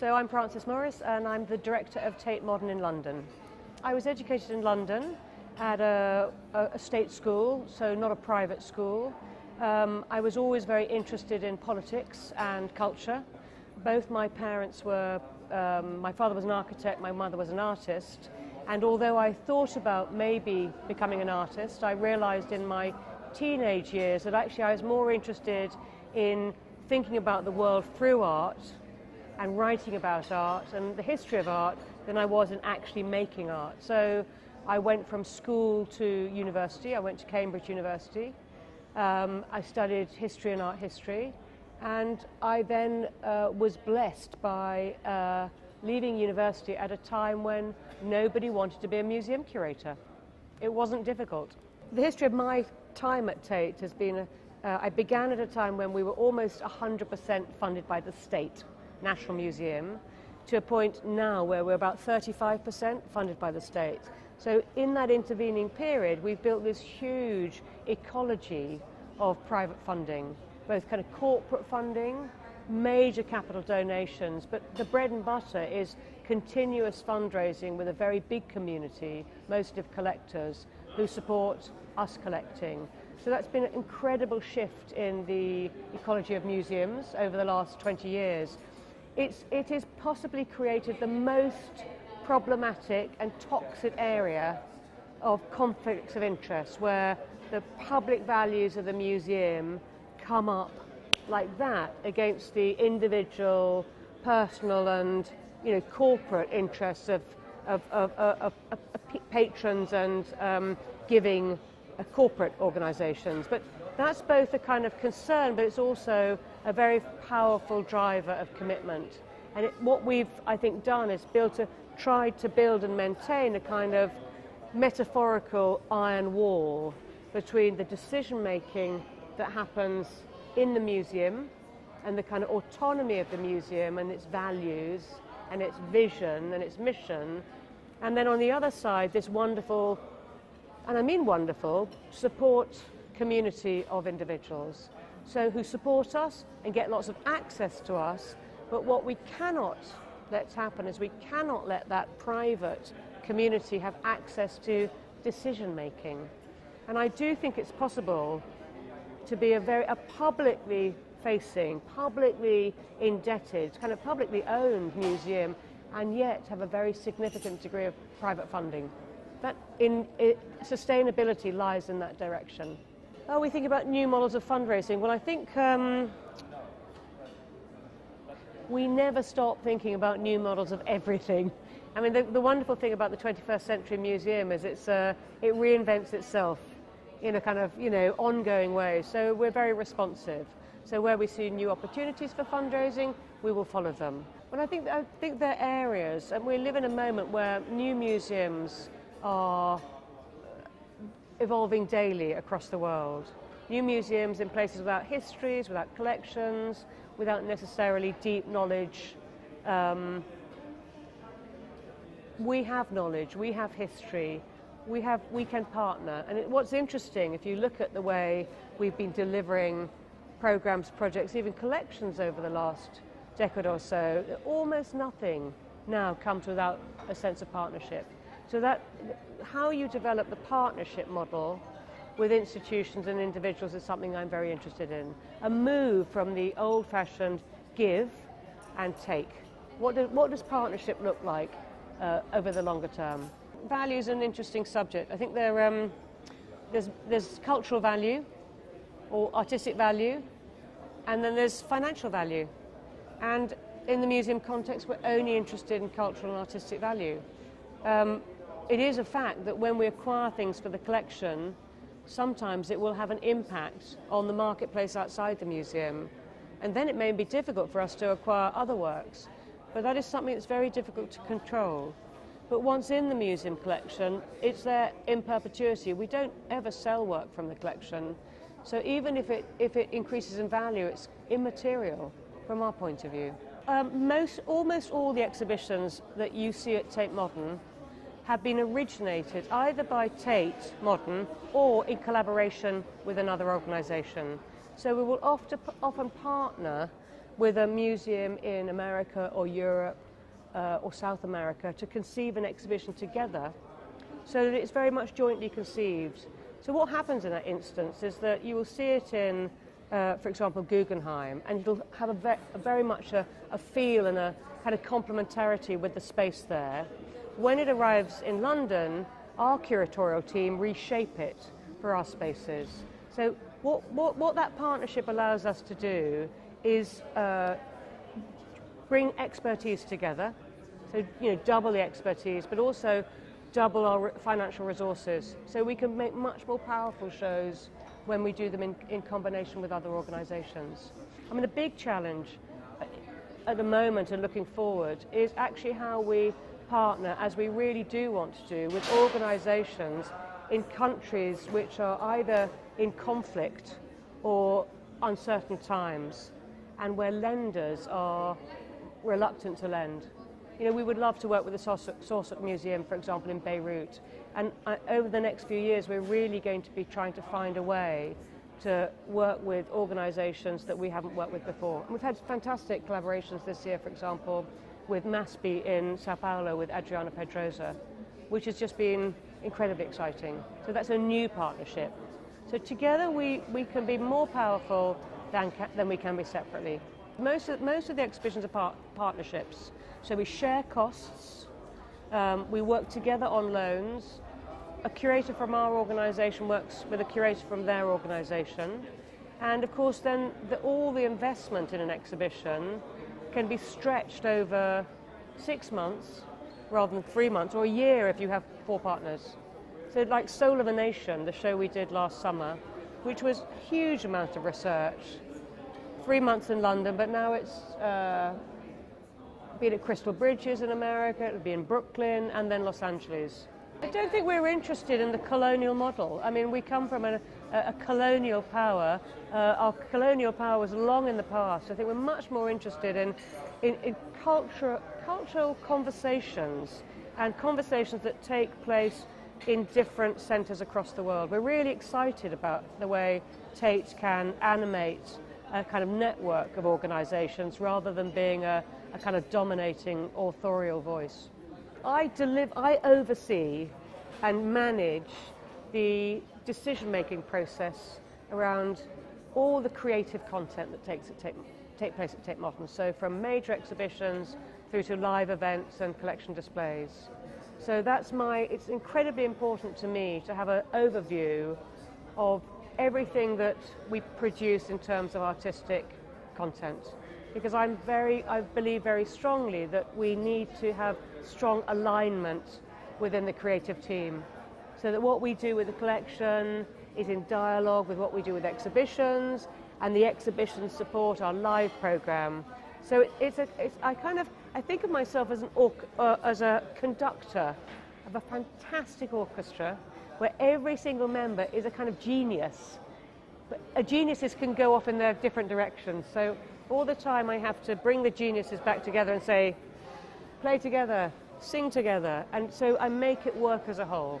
So I'm Frances Morris and I'm the director of Tate Modern in London. I was educated in London at a, a state school, so not a private school. Um, I was always very interested in politics and culture. Both my parents were, um, my father was an architect, my mother was an artist. And although I thought about maybe becoming an artist, I realized in my teenage years that actually I was more interested in thinking about the world through art and writing about art and the history of art than I was in actually making art. So I went from school to university. I went to Cambridge University. Um, I studied history and art history. And I then uh, was blessed by uh, leaving university at a time when nobody wanted to be a museum curator. It wasn't difficult. The history of my time at Tate has been, a, uh, I began at a time when we were almost 100% funded by the state. National Museum to a point now where we're about 35% funded by the state. So in that intervening period, we've built this huge ecology of private funding, both kind of corporate funding, major capital donations, but the bread and butter is continuous fundraising with a very big community, mostly of collectors, who support us collecting. So that's been an incredible shift in the ecology of museums over the last 20 years it's, it has possibly created the most problematic and toxic area of conflicts of interest where the public values of the museum come up like that against the individual, personal and you know, corporate interests of, of, of, of, of patrons and um, giving uh, corporate organisations. But that's both a kind of concern, but it's also a very powerful driver of commitment. And it, what we've, I think, done is built a, tried to build and maintain a kind of metaphorical iron wall between the decision making that happens in the museum and the kind of autonomy of the museum and its values and its vision and its mission. And then on the other side, this wonderful, and I mean wonderful, support community of individuals so who support us and get lots of access to us. But what we cannot let happen is we cannot let that private community have access to decision making. And I do think it's possible to be a very a publicly facing, publicly indebted, kind of publicly owned museum and yet have a very significant degree of private funding. That in, it, sustainability lies in that direction. Oh, we think about new models of fundraising. Well, I think um, we never stop thinking about new models of everything. I mean, the, the wonderful thing about the 21st Century Museum is it's, uh, it reinvents itself in a kind of, you know, ongoing way. So we're very responsive. So where we see new opportunities for fundraising, we will follow them. But I think, I think there are areas, and we live in a moment where new museums are evolving daily across the world. New museums in places without histories, without collections, without necessarily deep knowledge. Um, we have knowledge, we have history, we, have, we can partner. And it, what's interesting, if you look at the way we've been delivering programs, projects, even collections over the last decade or so, almost nothing now comes without a sense of partnership. So that how you develop the partnership model with institutions and individuals is something I'm very interested in. A move from the old-fashioned give and take. What, do, what does partnership look like uh, over the longer term? Value is an interesting subject. I think there, um, there's, there's cultural value or artistic value, and then there's financial value. And in the museum context, we're only interested in cultural and artistic value. Um, it is a fact that when we acquire things for the collection, sometimes it will have an impact on the marketplace outside the museum. And then it may be difficult for us to acquire other works. But that is something that's very difficult to control. But once in the museum collection, it's there in perpetuity. We don't ever sell work from the collection. So even if it, if it increases in value, it's immaterial from our point of view. Um, most, almost all the exhibitions that you see at Tate Modern have been originated either by Tate Modern or in collaboration with another organisation. So we will often, often partner with a museum in America or Europe uh, or South America to conceive an exhibition together so that it's very much jointly conceived. So what happens in that instance is that you will see it in, uh, for example, Guggenheim, and it'll have a, ve a very much a, a feel and a kind of complementarity with the space there. When it arrives in London, our curatorial team reshape it for our spaces. So what, what, what that partnership allows us to do is uh, bring expertise together, so you know double the expertise, but also double our financial resources, so we can make much more powerful shows when we do them in, in combination with other organisations. I mean, the big challenge at the moment and looking forward is actually how we partner, as we really do want to do, with organisations in countries which are either in conflict or uncertain times and where lenders are reluctant to lend. You know, we would love to work with the Sursock Museum, for example, in Beirut. And uh, over the next few years, we're really going to be trying to find a way to work with organisations that we haven't worked with before. And we've had fantastic collaborations this year, for example, with MASPI in Sao Paulo with Adriano Pedrosa, which has just been incredibly exciting. So that's a new partnership. So together we, we can be more powerful than, than we can be separately. Most of, most of the exhibitions are part, partnerships. So we share costs, um, we work together on loans, a curator from our organisation works with a curator from their organisation, and of course then the, all the investment in an exhibition can be stretched over six months rather than three months, or a year if you have four partners. So like Soul of a Nation, the show we did last summer, which was huge amount of research, three months in London, but now it's uh, been at Crystal Bridges in America, it'll be in Brooklyn, and then Los Angeles. I don't think we're interested in the colonial model. I mean, we come from a, a, colonial power. Uh, our colonial power was long in the past. I think we're much more interested in, in, in culture, cultural conversations and conversations that take place in different centres across the world. We're really excited about the way Tate can animate a kind of network of organisations rather than being a, a kind of dominating authorial voice. I, deliver, I oversee and manage the decision-making process around all the creative content that takes take, take place at Tate Modern. So from major exhibitions through to live events and collection displays. So that's my, it's incredibly important to me to have an overview of everything that we produce in terms of artistic content. Because I'm very, I believe very strongly that we need to have strong alignment within the creative team. So that what we do with the collection is in dialogue with what we do with exhibitions, and the exhibitions support our live program. So it's a, it's, I kind of, I think of myself as, an uh, as a conductor of a fantastic orchestra where every single member is a kind of genius. But a geniuses can go off in their different directions. So all the time I have to bring the geniuses back together and say, play together, sing together. And so I make it work as a whole.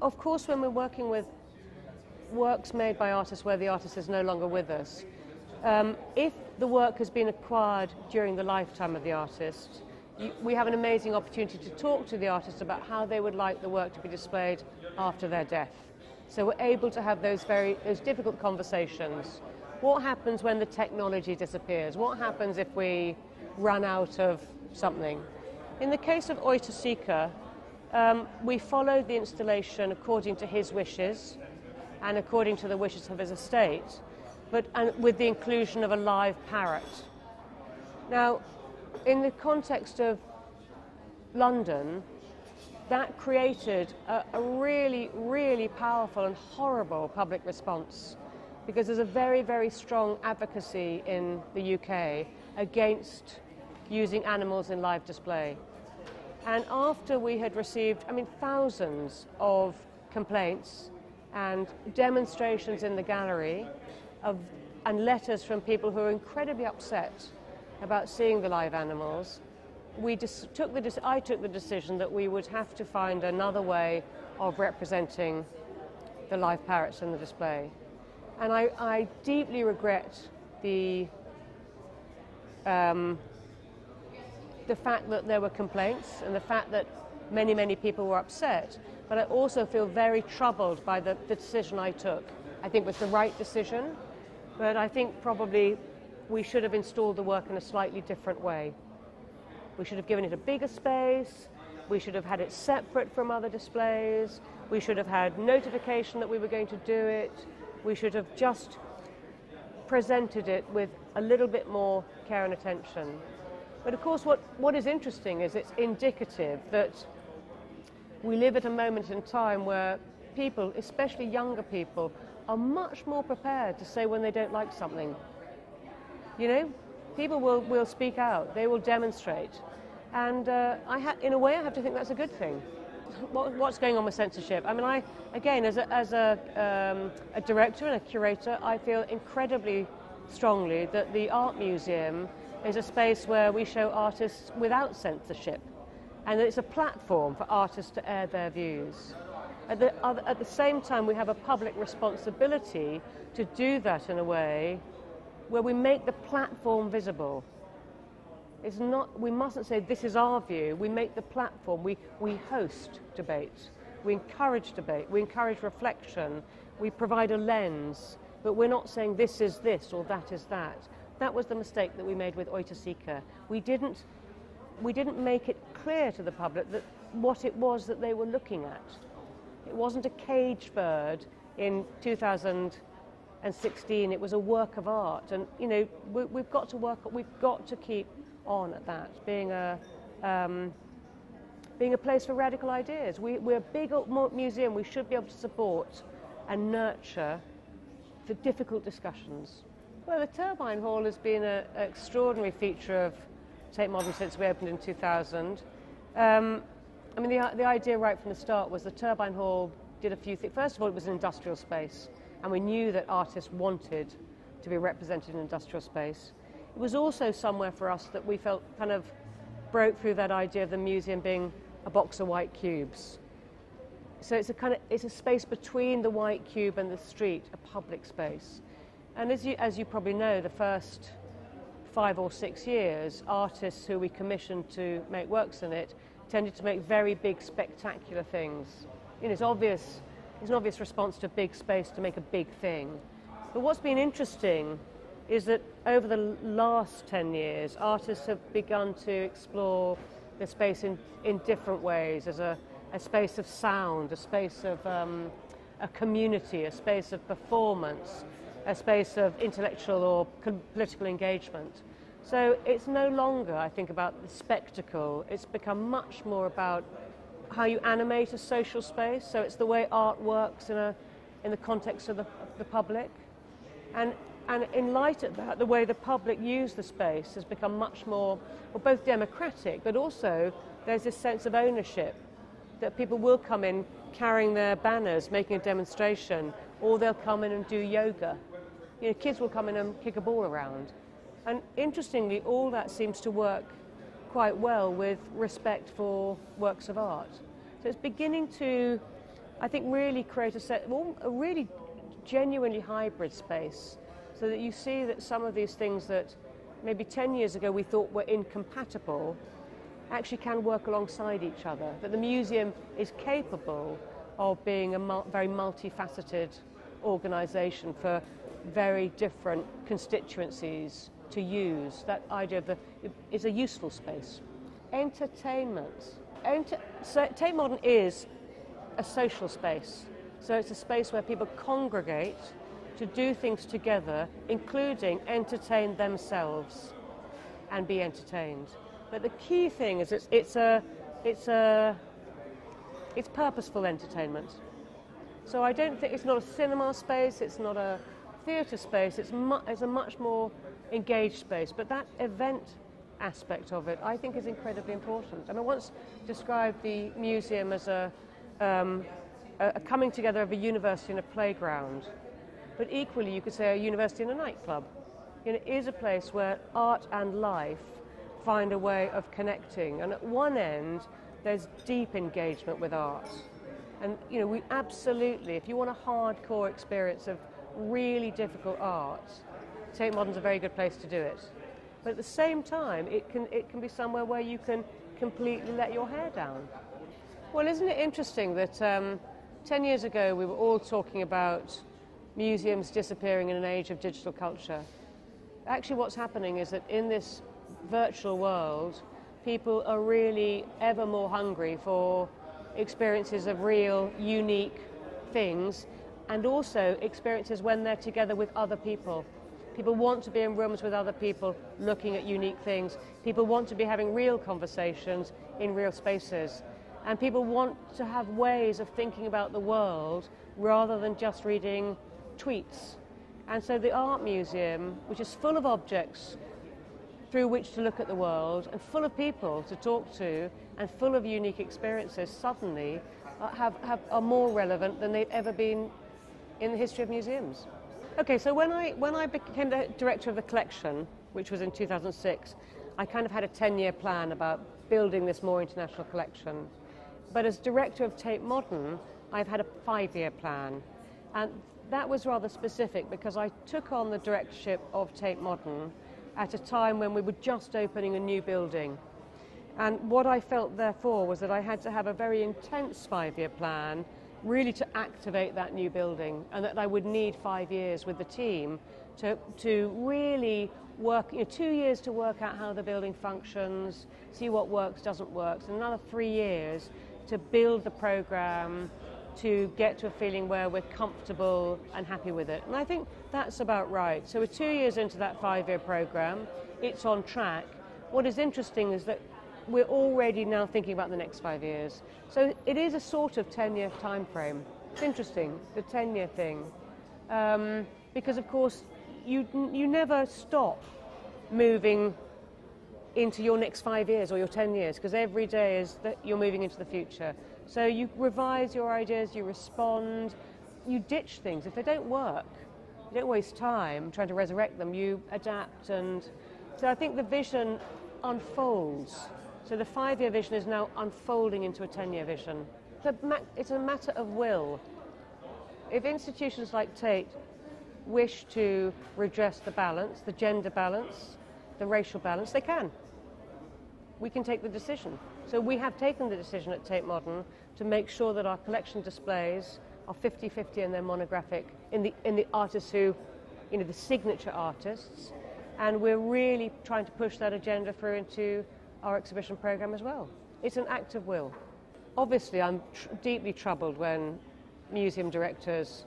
Of course, when we're working with works made by artists where the artist is no longer with us, um, if the work has been acquired during the lifetime of the artist, we have an amazing opportunity to talk to the artist about how they would like the work to be displayed after their death. So we're able to have those very those difficult conversations. What happens when the technology disappears? What happens if we run out of something? In the case of Oiticica, um, we followed the installation according to his wishes and according to the wishes of his estate, but with the inclusion of a live parrot. Now, in the context of London, that created a, a, really, really powerful and horrible public response because there's a very, very strong advocacy in the UK against using animals in live display. And after we had received, I mean, thousands of complaints and demonstrations in the gallery of, and letters from people who are incredibly upset about seeing the live animals, we took the I took the decision that we would have to find another way of representing the live parrots in the display. And I, I deeply regret the um, the fact that there were complaints and the fact that many, many people were upset. But I also feel very troubled by the, the decision I took. I think it was the right decision, but I think probably we should have installed the work in a slightly different way. We should have given it a bigger space. We should have had it separate from other displays. We should have had notification that we were going to do it. We should have just presented it with a little bit more care and attention. But of course, what, what is interesting is it's indicative that we live at a moment in time where people, especially younger people, are much more prepared to say when they don't like something. You know, people will, will speak out, they will demonstrate. And uh, I ha- in a way, I have to think that's a good thing. What, what's going on with censorship? I mean, I, again, as a, as a, um, a director and a curator, I feel incredibly strongly that the Art Museum is a space where we show artists without censorship and it's a platform for artists to air their views. At the, at the same time, we have a public responsibility to do that in a way where we make the platform visible. It's not, we mustn't say this is our view. We make the platform. We, we host debate. We encourage debate. We encourage reflection. We provide a lens. But we're not saying this is this or that is that. That was the mistake that we made with Oiticica. We didn't, we didn't make it clear to the public that what it was that they were looking at. It wasn't a caged bird in 2016. It was a work of art. And, you know, we, have got to work, we've got to keep on at that, being a, um, being a place for radical ideas. We, we're a big museum. We should be able to support and nurture the difficult discussions. Well, the Turbine Hall has been an extraordinary feature of Tate Modern since we opened in 2000. Um, I mean, the, the idea right from the start was the Turbine Hall did a few things. First of all, it was an industrial space, and we knew that artists wanted to be represented in industrial space. It was also somewhere for us that we felt kind of broke through that idea of the museum being a box of white cubes. So it's a kind of it's a space between the white cube and the street, a public space. And as you as you probably know, the first five or six years, artists who we commissioned to make works in it tended to make very big, spectacular things. You know, it's obvious, it's an obvious response to big space to make a big thing. But what's been interesting is that over the last 10 years, artists have begun to explore the space in, in different ways as a, a space of sound, a space of um, a community, a space of performance, a space of intellectual or political engagement. So it's no longer, I think, about the spectacle. It's become much more about how you animate a social space. So it's the way art works in, a, in the context of the, of the public. And and in light of that, the way the public use the space has become much more, well, both democratic, but also there's this sense of ownership that people will come in carrying their banners, making a demonstration, or they'll come in and do yoga. You know, kids will come in and kick a ball around. And interestingly, all that seems to work quite well with respect for works of art. So it's beginning to, I think, really create a set, well, a really genuinely hybrid space so that you see that some of these things that maybe 10 years ago we thought were incompatible actually can work alongside each other, that the museum is capable of being a mul very multifaceted organisation for very different constituencies to use. That idea of the is a useful space. Entertainment. Enter, so Tate Modern is a social space. So it's a space where people congregate to do things together, including entertain themselves and be entertained. But the key thing is it's, it's, a, it's, a, it's purposeful entertainment. So I don't think it's not a cinema space, it's not a theatre space, it's, mu- it's a much more engaged space. But that event aspect of it, I think, is incredibly important. I mean, I once described the museum as a, um, a coming together of a university and a playground. But equally, you could say a university and a nightclub. You know, it is a place where art and life find a way of connecting. And at one end, there's deep engagement with art. And you know, we absolutely, if you want a hardcore experience of really difficult art, Tate Modern's a very good place to do it. but at the same time, it can, it can be somewhere where you can completely let your hair down. Well, isn't it interesting that um, 10 years ago we were all talking about museums disappearing in an age of digital culture? Actually, what's happening is that in this virtual world, people are really ever more hungry for experiences of real, unique things and also experiences when they're together with other people. People want to be in rooms with other people looking at unique things. People want to be having real conversations in real spaces. And people want to have ways of thinking about the world rather than just reading tweets. And so the art museum, which is full of objects through which to look at the world and full of people to talk to and full of unique experiences, suddenly uh, have, have, are more relevant than they've ever been in the history of museums. Okay, so when I, when I became the director of the collection, which was in 2006, I kind of had a 10 year plan about building this more international collection. But as director of Tate Modern, I've had a five year plan. And that was rather specific because I took on the directorship of Tate Modern at a time when we were just opening a new building. And what I felt therefore was that I had to have a very intense five year plan really to activate that new building and that I would need five years with the team to, to really work, you know, two years to work out how the building functions, see what works, doesn't work, and another three years to build the program, to get to a feeling where we're comfortable and happy with it. And I think that's about right. So we're two years into that five-year program. It's on track. What is interesting is that we're already now thinking about the next five years. So it is a sort of 10-year time frame. It's interesting, the 10-year thing. Um, because, of course, you, you never stop moving into your next five years or your 10 years, because every day is that you're moving into the future. So you revise your ideas, you respond, you ditch things. If they don't work, you don't waste time trying to resurrect them, you adapt. And so I think the vision unfolds so the five-year vision is now unfolding into a 10-year vision. It's a matter of will. If institutions like Tate wish to redress the balance, the gender balance, the racial balance, they can. We can take the decision. So we have taken the decision at Tate Modern to make sure that our collection displays are 50-50 and they're monographic in the, in the artists who, you know, the signature artists. And we're really trying to push that agenda through into our exhibition program as well. It's an act of will. Obviously, I'm tr- deeply troubled when museum directors,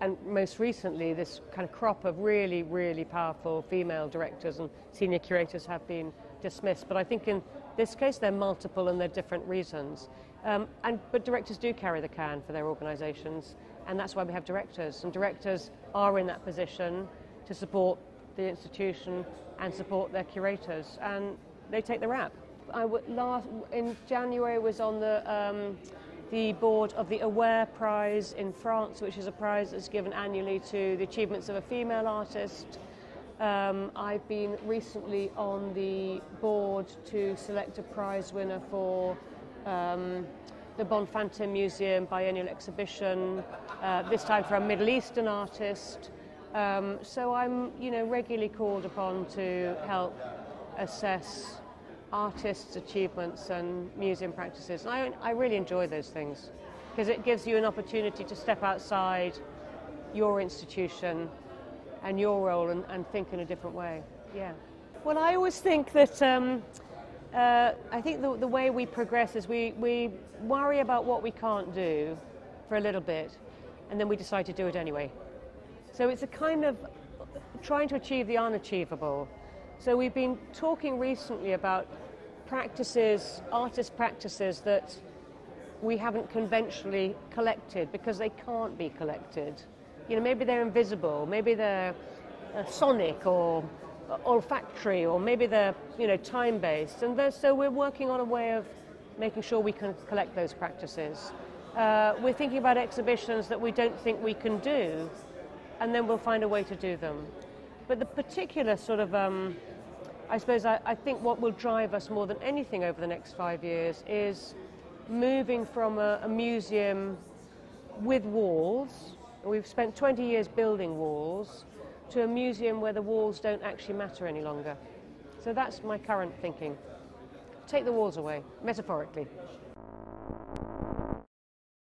and most recently, this kind of crop of really, really powerful female directors and senior curators have been dismissed. But I think in this case, they're multiple and they're different reasons. Um, and, but directors do carry the can for their organisations, and that's why we have directors. And directors are in that position to support the institution and support their curators. And they take the rap. I last in January was on the um, the board of the Aware Prize in France, which is a prize that's given annually to the achievements of a female artist. Um, I've been recently on the board to select a prize winner for um, the Bonnefanten Museum biennial exhibition, uh, this time for a Middle Eastern artist. Um, so I'm, you know, regularly called upon to help assess artists' achievements and museum practices. And I, I really enjoy those things because it gives you an opportunity to step outside your institution and your role and, and think in a different way. Yeah. Well, I always think that um, uh, I think the, the way we progress is we, we worry about what we can't do for a little bit and then we decide to do it anyway. So it's a kind of trying to achieve the unachievable so we've been talking recently about practices, artist practices that we haven't conventionally collected because they can't be collected. You know, maybe they're invisible, maybe they're uh, sonic or uh, olfactory, or maybe they're you know time-based. And so we're working on a way of making sure we can collect those practices. Uh, we're thinking about exhibitions that we don't think we can do, and then we'll find a way to do them. But the particular sort of um, I suppose I, I, think what will drive us more than anything over the next five years is moving from a, a museum with walls, we've spent 20 years building walls, to a museum where the walls don't actually matter any longer. So that's my current thinking. Take the walls away, metaphorically.